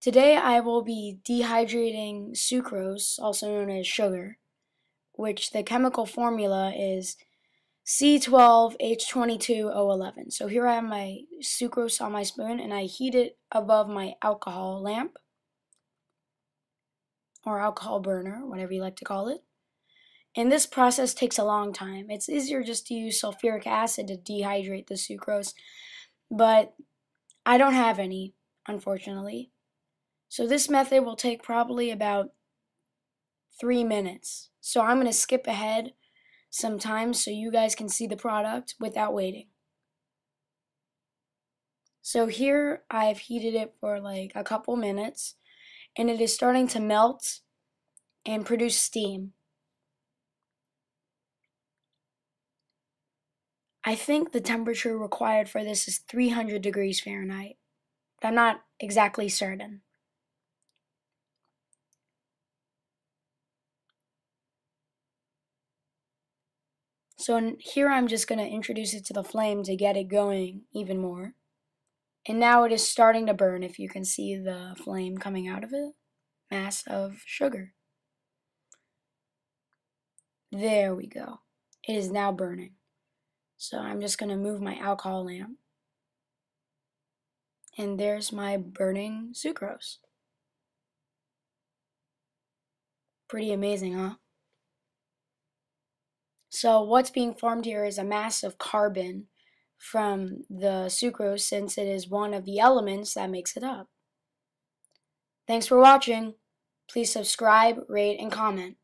Today I will be dehydrating sucrose, also known as sugar, which the chemical formula is C12H22O11. So here I have my sucrose on my spoon and I heat it above my alcohol lamp or alcohol burner, whatever you like to call it. And this process takes a long time. It's easier just to use sulfuric acid to dehydrate the sucrose, but I don't have any, unfortunately. So this method will take probably about three minutes. So I'm going to skip ahead sometimes so you guys can see the product without waiting. So here I've heated it for like a couple minutes and it is starting to melt and produce steam. I think the temperature required for this is 300 degrees Fahrenheit. I'm not exactly certain. So here I'm just going to introduce it to the flame to get it going even more. And now it is starting to burn if you can see the flame coming out of it. Mass of sugar. There we go. It is now burning. So I'm just going to move my alcohol lamp. And there's my burning sucrose. Pretty amazing, huh? So what's being formed here is a mass of carbon from the sucrose since it is one of the elements that makes it up. Thanks for watching. Please subscribe, rate, and comment.